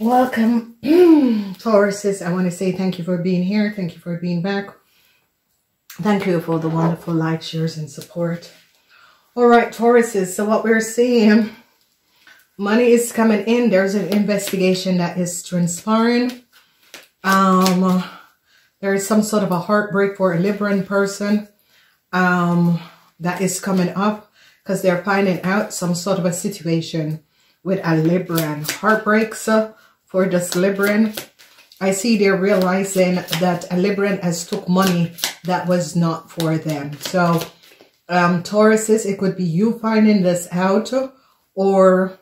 Welcome, Tauruses. I want to say thank you for being here. Thank you for being back. Thank you for the wonderful likes, shares, and support. All right, Tauruses. So what we're seeing, money is coming in. There's an investigation that is transpiring. Um, there is some sort of a heartbreak for a Libran person um, that is coming up because they're finding out some sort of a situation with a Libran. Heartbreaks uh, for this Libran. I see they're realizing that a Libran has took money that was not for them. So, um, Tauruses, it could be you finding this out or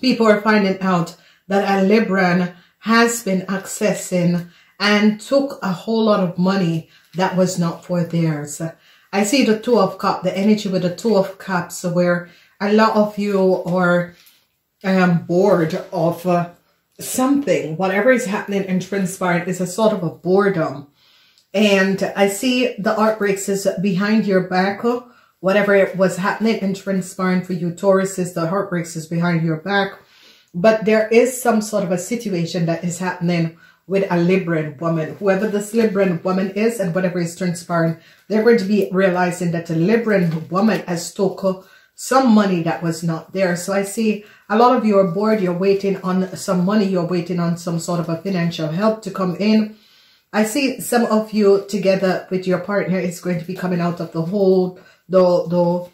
people are finding out that a Libran has been accessing and took a whole lot of money that was not for theirs. I see the two of cups, the energy with the two of cups where a lot of you are um, bored of uh, something, whatever is happening and transpiring is a sort of a boredom. And I see the heartbreaks is behind your back. Whatever was happening and transpiring for you, Taurus, is the heartbreaks is behind your back. But there is some sort of a situation that is happening with a Libran woman. Whoever this Libran woman is and whatever is transpiring, they're going to be realizing that a Libran woman has took some money that was not there. So I see a lot of you are bored. You're waiting on some money. You're waiting on some sort of a financial help to come in. I see some of you together with your partner is going to be coming out of the whole, the, the,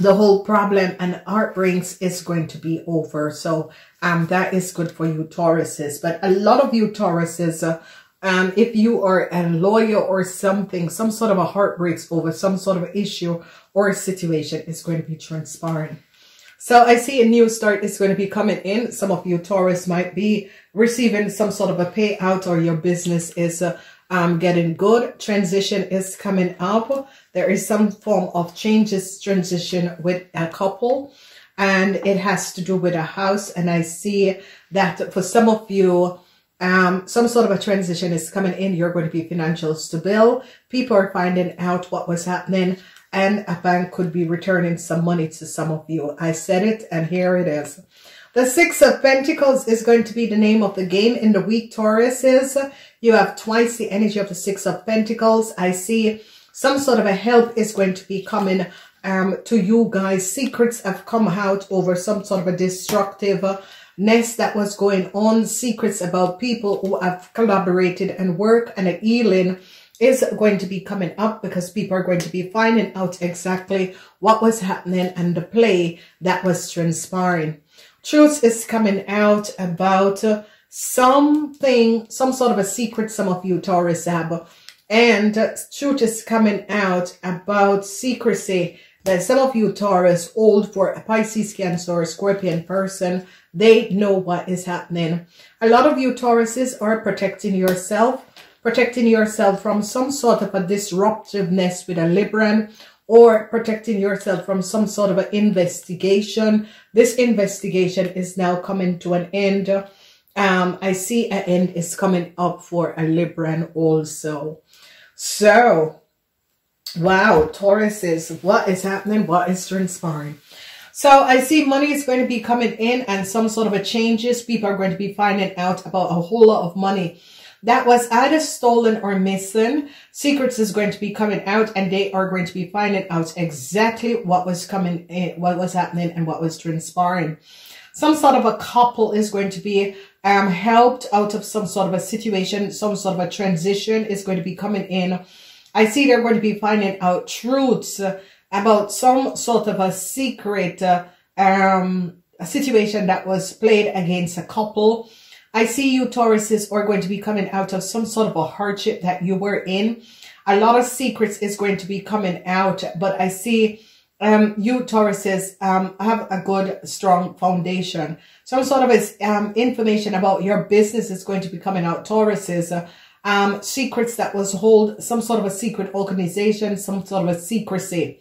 the whole problem and heartbreaks is going to be over. So um, that is good for you Tauruses. But a lot of you Tauruses, uh, um, if you are a lawyer or something, some sort of a heartbreaks over some sort of issue or situation is going to be transparent. So I see a new start is going to be coming in. Some of you Taurus might be receiving some sort of a payout or your business is uh, um, getting good. Transition is coming up. There is some form of changes transition with a couple and it has to do with a house. And I see that for some of you, um, some sort of a transition is coming in. You're going to be financial stable. People are finding out what was happening and a bank could be returning some money to some of you. I said it and here it is. The Six of Pentacles is going to be the name of the game in the week, Tauruses. You have twice the energy of the Six of Pentacles. I see some sort of a help is going to be coming um, to you guys. Secrets have come out over some sort of a destructiveness that was going on. Secrets about people who have collaborated and work and a healing is going to be coming up because people are going to be finding out exactly what was happening and the play that was transpiring. Truth is coming out about uh, something, some sort of a secret some of you Taurus have. And uh, truth is coming out about secrecy that some of you Taurus old for a Pisces, Cancer, or Scorpion person. They know what is happening. A lot of you Tauruses are protecting yourself protecting yourself from some sort of a disruptiveness with a Libran or protecting yourself from some sort of an investigation. This investigation is now coming to an end. Um, I see an end is coming up for a Libran also. So, wow, Taurus is what is happening? What is transpiring? So I see money is going to be coming in and some sort of a changes. People are going to be finding out about a whole lot of money that was either stolen or missing. Secrets is going to be coming out and they are going to be finding out exactly what was coming in, what was happening and what was transpiring. Some sort of a couple is going to be um, helped out of some sort of a situation, some sort of a transition is going to be coming in. I see they're going to be finding out truths about some sort of a secret uh, um, a situation that was played against a couple I see you Tauruses are going to be coming out of some sort of a hardship that you were in. A lot of secrets is going to be coming out, but I see um, you Tauruses um, have a good, strong foundation. Some sort of um, information about your business is going to be coming out, Tauruses. Um, secrets that was hold some sort of a secret organization, some sort of a secrecy.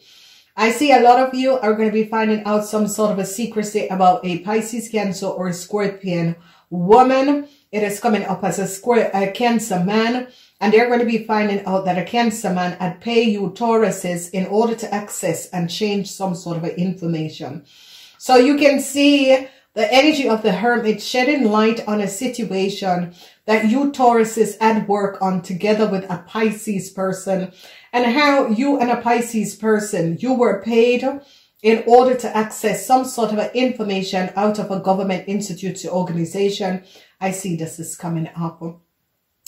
I see a lot of you are going to be finding out some sort of a secrecy about a Pisces, Cancer, or Scorpion woman. It is coming up as a square, a Cancer man. And they're going to be finding out that a Cancer man had pay you Tauruses in order to access and change some sort of information. So you can see the energy of the hermit shedding light on a situation that you Tauruses had work on together with a Pisces person and how you and a Pisces person, you were paid in order to access some sort of information out of a government institute or organization. I see this is coming up.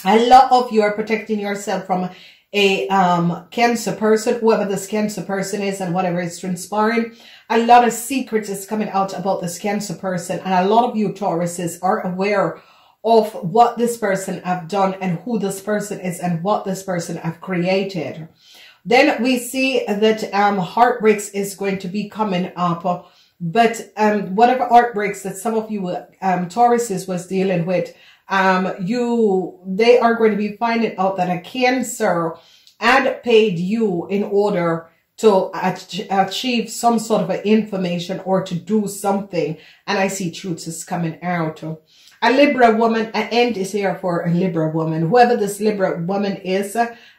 A lot of you are protecting yourself from a um, cancer person, whoever this cancer person is and whatever is transpiring. A lot of secrets is coming out about this cancer person. And a lot of you Tauruses are aware of what this person have done and who this person is and what this person have created. Then we see that um, heartbreaks is going to be coming up. But um, whatever heartbreaks that some of you um, Tauruses was dealing with, um, you they are going to be finding out that a cancer had paid you in order to achieve some sort of information or to do something. And I see truths is coming out. A Libra woman, an end is here for a Libra woman. Whoever this Libra woman is,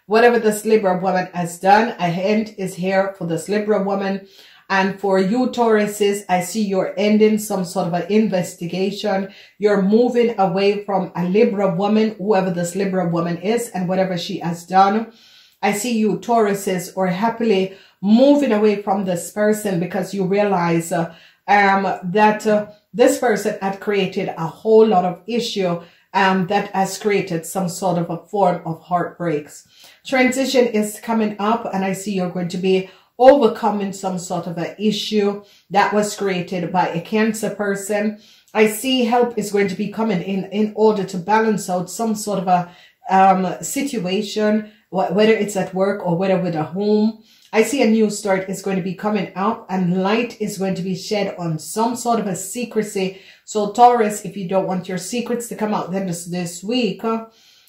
whatever this Libra woman has done, a end is here for this Libra woman. And for you Tauruses, I see you're ending some sort of an investigation. You're moving away from a Libra woman, whoever this Libra woman is and whatever she has done. I see you Tauruses or happily moving away from this person because you realize uh, um, that uh, this person had created a whole lot of issue um, that has created some sort of a form of heartbreaks. Transition is coming up and I see you're going to be overcoming some sort of an issue that was created by a cancer person. I see help is going to be coming in in order to balance out some sort of a um, situation, whether it's at work or whether with a home. I see a new start is going to be coming out and light is going to be shed on some sort of a secrecy. So Taurus, if you don't want your secrets to come out then this, this week, uh,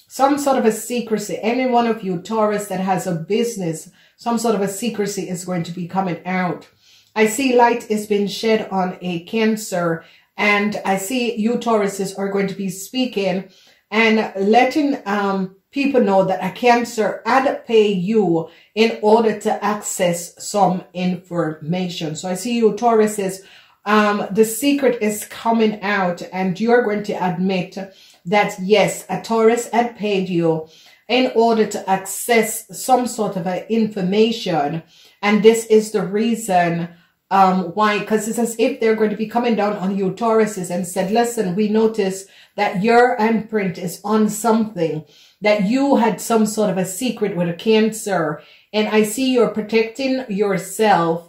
some sort of a secrecy, any one of you Taurus that has a business, some sort of a secrecy is going to be coming out. I see light is being shed on a cancer and I see you Tauruses are going to be speaking and letting um, people know that a cancer had pay you in order to access some information. So I see you Tauruses, um, the secret is coming out and you're going to admit that yes, a Taurus had paid you in order to access some sort of information. And this is the reason um, why, because it's as if they're going to be coming down on you Tauruses and said, listen, we notice that your imprint is on something, that you had some sort of a secret with a cancer. And I see you're protecting yourself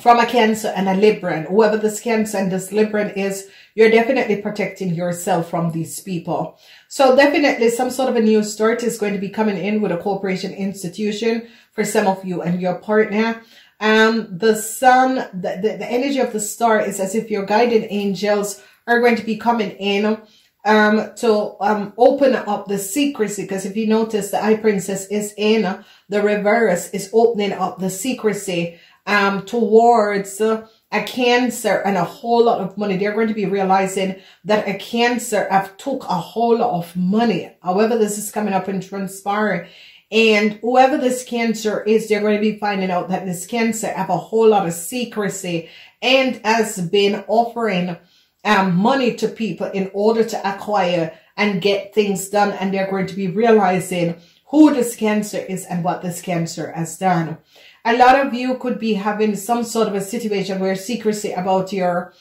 from a Cancer and a Libran. Whoever this Cancer and this Libran is, you're definitely protecting yourself from these people. So definitely some sort of a new start is going to be coming in with a corporation institution for some of you and your partner. Um, the sun, the, the, the energy of the star is as if your guided angels are going to be coming in um, to um, open up the secrecy. Because if you notice, the High Priestess is in the reverse, is opening up the secrecy um, towards a cancer and a whole lot of money. They're going to be realizing that a cancer have took a whole lot of money. However, this is coming up and transpiring. And whoever this cancer is, they're going to be finding out that this cancer have a whole lot of secrecy and has been offering um, money to people in order to acquire and get things done. And they're going to be realizing who this cancer is and what this cancer has done. A lot of you could be having some sort of a situation where secrecy about your,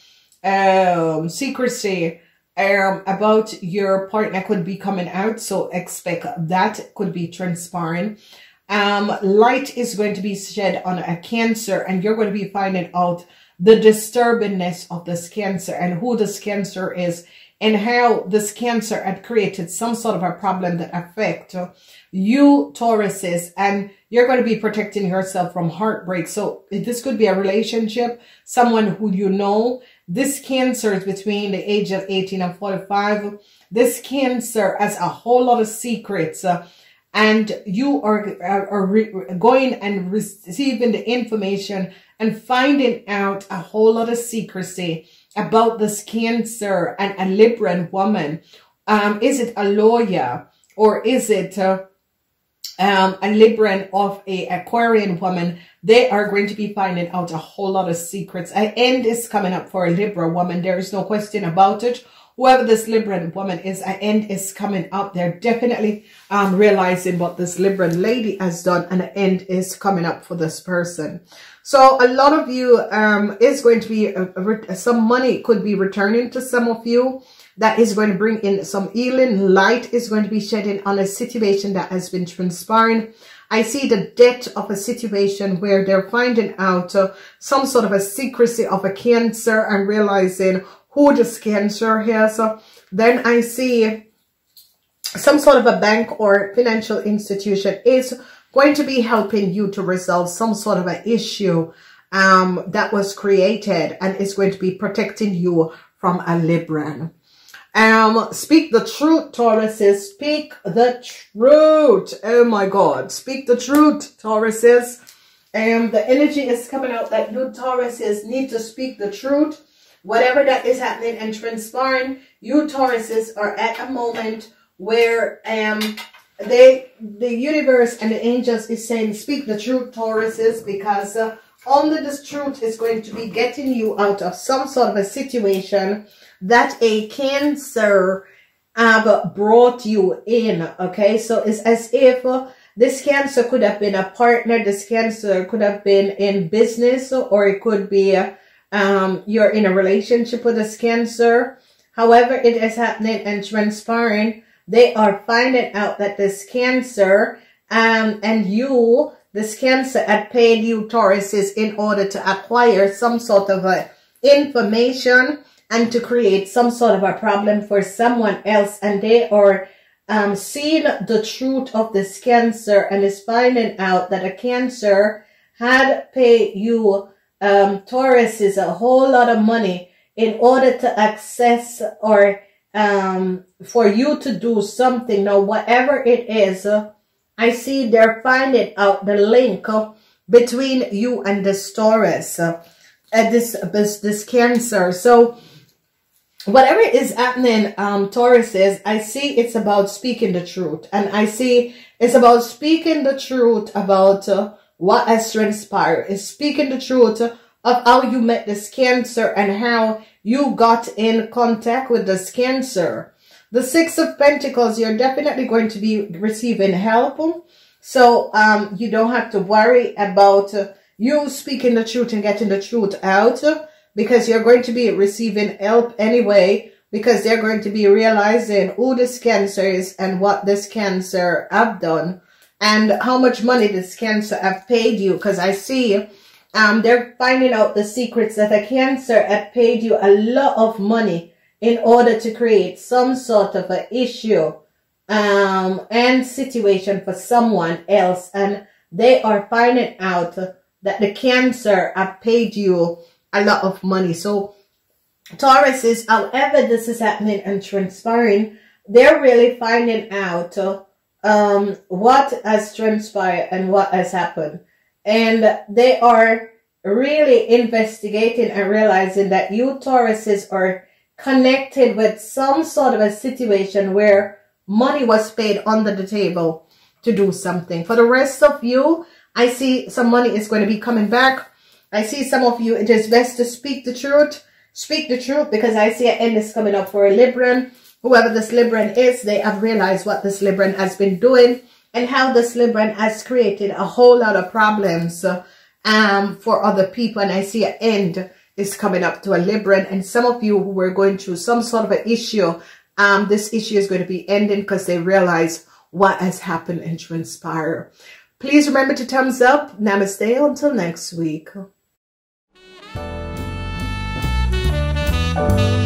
um, secrecy, um, about your partner could be coming out. So expect that could be transpiring. Um, light is going to be shed on a cancer and you're going to be finding out the disturbingness of this cancer and who this cancer is and how this cancer had created some sort of a problem that affect you Tauruses and you're going to be protecting yourself from heartbreak. So this could be a relationship, someone who you know. This cancer is between the age of 18 and 45. This cancer has a whole lot of secrets. Uh, and you are, are, are going and receiving the information and finding out a whole lot of secrecy about this cancer and a Libran woman. Um, is it a lawyer or is it uh, um, a Libran of a Aquarian woman, they are going to be finding out a whole lot of secrets. An end is coming up for a Libra woman. There is no question about it. Whoever this Libran woman is, an end is coming up. They're definitely um, realizing what this Libran lady has done and an end is coming up for this person. So a lot of you um, is going to be, a, a, some money could be returning to some of you that is going to bring in some healing. Light is going to be shedding on a situation that has been transpiring. I see the death of a situation where they're finding out uh, some sort of a secrecy of a cancer and realizing who this cancer is. Then I see some sort of a bank or financial institution is going to be helping you to resolve some sort of an issue um, that was created and is going to be protecting you from a Libran. Um, speak the truth, Tauruses. Speak the truth. Oh my God. Speak the truth, Tauruses. Um, the energy is coming out that you Tauruses need to speak the truth. Whatever that is happening and transpiring, you Tauruses are at a moment where um they the universe and the angels is saying speak the truth Tauruses because uh, only this truth is going to be getting you out of some sort of a situation that a cancer have brought you in. Okay, so it's as if uh, this cancer could have been a partner, this cancer could have been in business, or it could be um, you're in a relationship with this cancer. However, it is happening and transpiring. They are finding out that this cancer um, and you, this cancer had paid you Tauruses in order to acquire some sort of a information and to create some sort of a problem for someone else and they are um, seeing the truth of this cancer and is finding out that a cancer had paid you um, Tauruses a whole lot of money in order to access or um, for you to do something. Now, whatever it is, uh, I see they're finding out the link uh, between you and this Taurus, uh, this, this, this cancer. So, whatever is happening, um, Tauruses, I see it's about speaking the truth. And I see it's about speaking the truth about uh, what has transpired. It's speaking the truth of how you met this cancer and how you got in contact with this cancer. The Six of Pentacles, you're definitely going to be receiving help. So um, you don't have to worry about uh, you speaking the truth and getting the truth out because you're going to be receiving help anyway because they're going to be realizing who this cancer is and what this cancer have done and how much money this cancer have paid you. Because I see um, they're finding out the secrets that a cancer had paid you a lot of money in order to create some sort of an issue um, and situation for someone else. And they are finding out that the cancer have paid you a lot of money. So Taurus is, however this is happening and transpiring, they're really finding out uh, um, what has transpired and what has happened. And they are really investigating and realizing that you Tauruses are connected with some sort of a situation where money was paid under the table to do something. For the rest of you, I see some money is going to be coming back I see some of you, it is best to speak the truth. Speak the truth because I see an end is coming up for a Libran. Whoever this Libran is, they have realized what this Libran has been doing and how this Libran has created a whole lot of problems um, for other people. And I see an end is coming up to a Libran. And some of you who were going through some sort of an issue, um, this issue is going to be ending because they realize what has happened and transpired. Please remember to thumbs up. Namaste until next week. love.